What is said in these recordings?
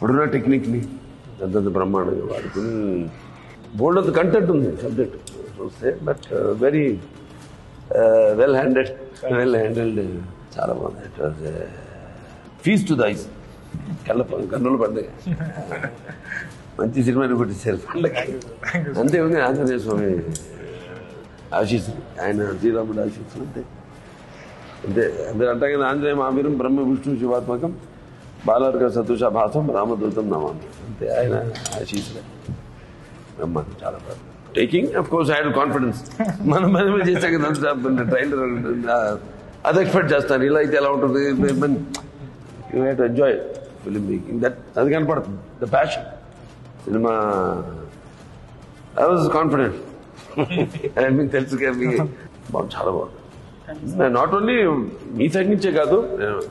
ఇప్పుడున్న టెక్నిక్లీ పెద్ద బ్రహ్మాండంగా వాడుకుని బోల్డ్ కంటెంట్ ఉంది సబ్జెక్ట్. చూస్తే but very well handed well handled చాలా బాగుంది. It was feast to the eyes కళ్ళ కన్నులు పండుగ. మంచి సినిమాని కొట్టేశారు. అంతే ఉంది ఆంజనేయ స్వామి ఆశీస్సులు. ఆయన శ్రీరాముడు ఆశీస్సులు అంతే. అంతే. అందరూ అంటాం కదా ఆంజనేయ మహావీరం బ్రహ్మ విష్ణు శివాత్మకం. బాలర్గ సతుష భాసం రామదూతం నమామి అంతే ఆయన ఆశీస్సులే బ్రహ్మాండం చాలా బాగా. Taking of course I confidence మనం మనమే చేసాం కదా ట్రైలర్ అది ఎక్స్పెక్ట్ చేస్తాను. ఇలా అయితే ఎలా ఉంటుంది? You have to enjoy film making that అది కనపడుతుంది. The passion cinema. I was confident మీకు తెలుసు బాగుంది చాలా బాగుంది. నాట్ ఓన్లీ మీ సైడ్ నుంచే కాదు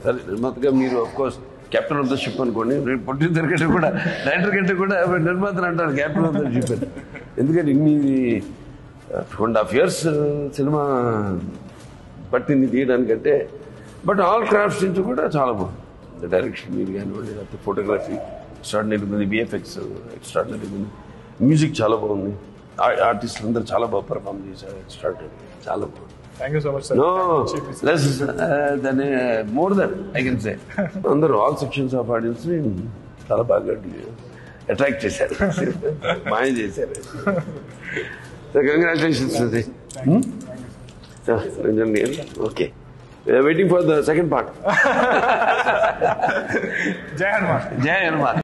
సరే నిర్మాతగా మీరు of course captain of the ship అనుకోండి రేపు పొట్టిన కంటే కూడా డైరెక్టర్ కంటే కూడా నిర్మాతలు అంటారు కెప్టెన్ ఆఫ్ ద షిప్ అని. ఎందుకంటే ఇన్ని two and half years cinema పట్టింది తీయడానికంటే బట్ ఆల్ క్రాఫ్ట్స్ నుంచి కూడా చాలా బాగుంది. డైరెక్షన్ మీరు కానివ్వండి లేకపోతే ఫోటోగ్రఫీ ఎక్స్ట్రాడినరీ ఉంది విఎఫ్ఎక్స్ ఎక్స్ట్రాడినరీ ఉంది. మ్యూజిక్ చాలా బాగుంది. ఆర్టిస్టులు అందరూ చాలా బాగా పర్ఫామ్ చేశారు. ఎక్స్ట్రాడినరీ చాలా బాగుంది thank you so much sir no less than more than I can say అందరూ ఆల్ సెక్షన్స్ ఆఫ్ ఆడియన్స్ చాలా బాగా అట్రాక్ట్ చేశారు. మాయ చేశారు. Congratulations okay waiting for the second part Jai Hanuman Jaya Hanuman